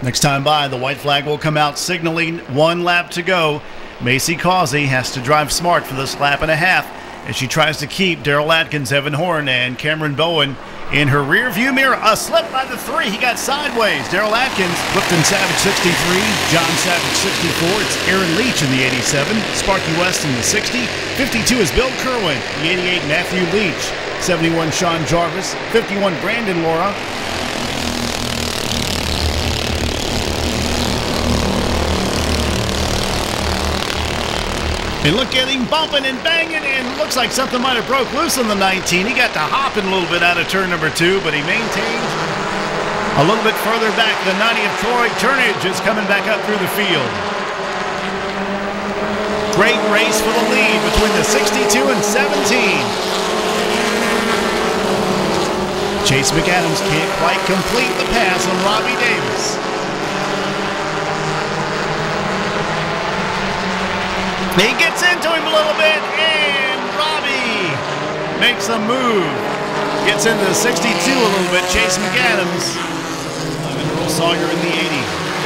Next time by, the white flag will come out signaling one lap to go. Macy Causey has to drive smart for this lap and a half as she tries to keep Daryl Atkins, Evan Horn, and Cameron Bowen in her rear view mirror. A slip by the three. He got sideways. Daryl Atkins, Clifton Savage 63, John Savage 64. It's Aaron Leach in the 87, Sparky West in the 60. 52 is Bill Kerwin, the 88 Matthew Leach, 71 Sean Jarvis, 51 Brandon Laura, And look at him bumping and banging, and looks like something might have broke loose on the 19. He got to hopping a little bit out of turn number two, but he maintained a little bit further back. The 90 of Troy Turnage is coming back up through the field. Great race for the lead between the 62 and 17. Chase McAdams can't quite complete the pass on Robbie Davis. He gets into him a little bit, and Robbie makes a move. Gets into the 62 a little bit. Chase McAdams. And Earl Sawyer in the 80.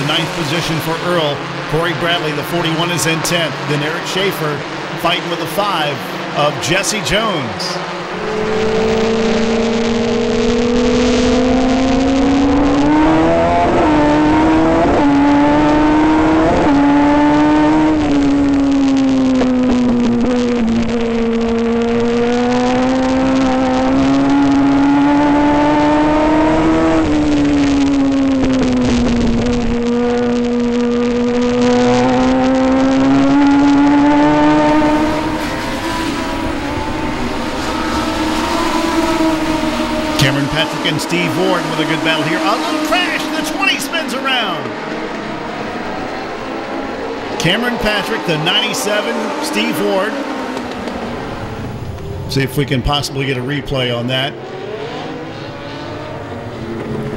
The ninth position for Earl. Corey Bradley, the 41, is in 10th. Then Eric Schaefer fighting with the five of Jesse Jones. Cameron Patrick and Steve Ward with a good battle here. A little crash. The 20 spins around. Cameron Patrick, the 97, Steve Ward. See if we can possibly get a replay on that.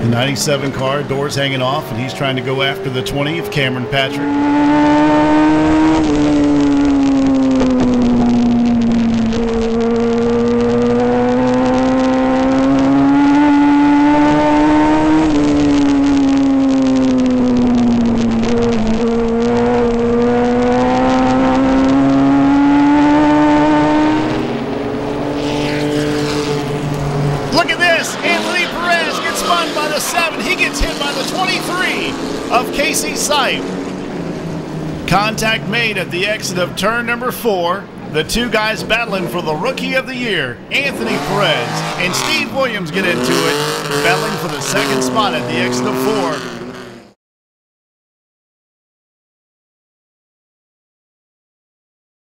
The 97 car, doors hanging off, and he's trying to go after the 20 of Cameron Patrick. Look at this. Anthony Perez gets spun by the 7. He gets hit by the 23 of Casey Sipe. Contact made at the exit of turn number 4. The two guys battling for the Rookie of the Year, Anthony Perez and Steve Williams get into it, battling for the second spot at the exit of 4.